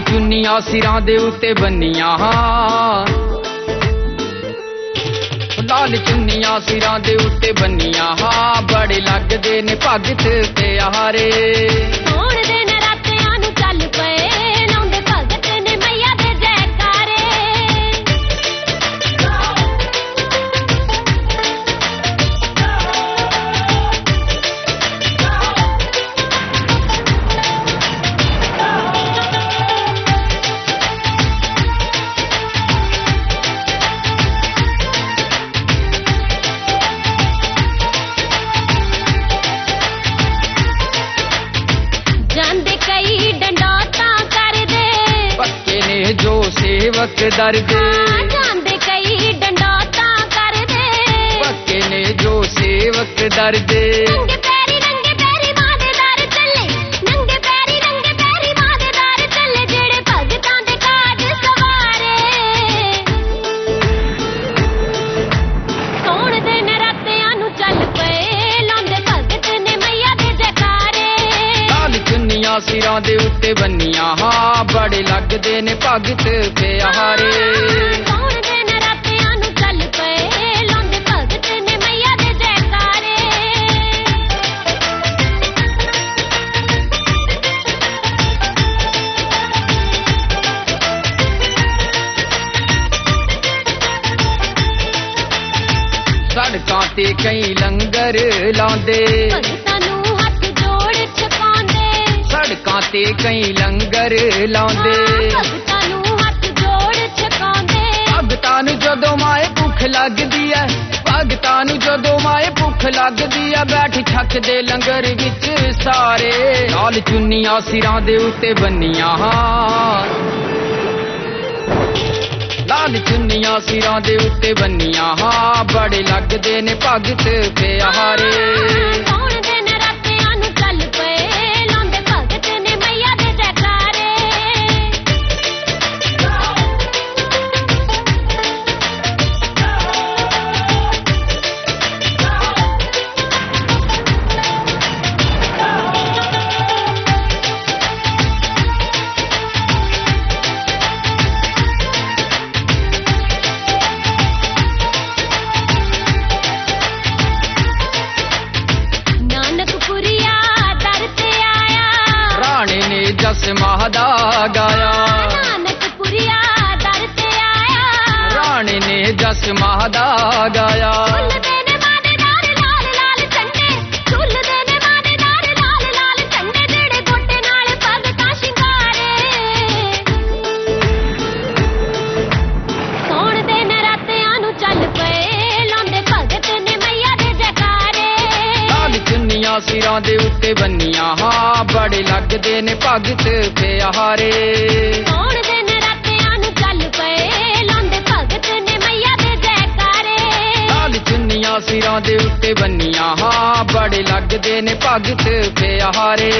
ਚੁੰਨੀਆਂ ਸਿਰਾਂ ਦੇ ਉੱਤੇ ਬੰਨੀਆਂ ਲਾਲ ਚੁੰਨੀਆਂ ਸਿਰਾਂ ਦੇ ਉੱਤੇ ਬੰਨੀਆਂ ਹਾਂ। ਬੜੇ ਲੱਗਦੇ ਨੇ ਭਗਤ ਪਿਆਰੇ ਸੋਣ ਸੇਵਕ ਦਰਦੇ। ਜਾਂਦੇ ਕਈ ਡੰਡੋਤਾਂ ਕਰਦੇ। ਪੱਕੇ ਨੇ ਜੋ ਸੇਵਕ ਦਰਦੇ। ਚੁੰਨੀਆਂ ਸਿਰਾਂ ਦੇ ਉੱਤੇ ਬੰਨੀਆਂ, ਹਾਂ, ਬੜੇ ਲੱਗਦੇ ਨੇ ਭਗਤ ਪਿਆਰੇ। ਸੜਕਾਂ ਤੇ ਕਈ ਲੰਗਰ ਲਾਉਂਦੇ। ਸੜਕਾਂ ਤੇ ਕਈ ਲੰਗਰ ਲਾਉਂਦੇ। ਭਗਤਾਂ ਨੂੰ ਹੱਥ ਜੋੜ ਛਕਾਉਂਦੇ। ਭਗਤਾਂ ਨੂੰ ਜਦੋਂ ਮਾਏ ਭੁੱਖ ਲੱਗਦੀ ਐ ਭਗਤਾਂ ਨੂੰ ਜਦੋਂ ਮਾਏ ਭੁੱਖ ਲੱਗਦੀ ਐ ਬੈਠ ਛੱਕ ਦੇ ਲੰਗਰ ਵਿੱਚ ਸਾਰੇ। ਲਾਲ ਚੁੰਨੀਆਂ ਸਿਰਾਂ ਦੇ ਉੱਤੇ ਬੰਨੀਆਂ ਲਾਲ ਚੁੰਨੀਆਂ ਸਿਰਾਂ ਦੇ ਉੱਤੇ ਬੰਨੀਆਂ ਹਾਂ ਬੜੇ ਲੱਗਦੇ ਨੇ ਭਗਤ ਪਿਆਰੇ। ਜਸ ਮਹਦਾ ਗਾਇਆ। ਨਾਨਕਪੁਰੀਆ ਦਰ ਤੇ ਆਇਆ। ਰਾਣੇ ਨੇ ਜਸ ਮਹਦਾ ਗਾਇਆ। ਸਿਰਾਂ ਦੇ ਉੱਤੇ ਬੰਨੀਆਂ ਹਾਂ ਬੜੇ ਲੱਗਦੇ ਨੇ ਭਗਤ ਪਿਆਰੇ। ਸੌਣ ਦੇ ਨਰਾਤਿਆਂ ਨੂੰ ਚੱਲ ਪਏ ਲਾਉਂਦੇ ਭਗਤ ਨੇ ਮਈਆ ਦੇ ਜੈਕਾਰੇ। ਲਾਲ ਚੁੰਨੀਆਂ ਸਿਰਾਂ ਦੇ ਉੱਤੇ ਬੰਨੀਆਂ ਹਾਂ ਬੜੇ ਲੱਗਦੇ ਨੇ ਭਗਤ ਪਿਆਰੇ।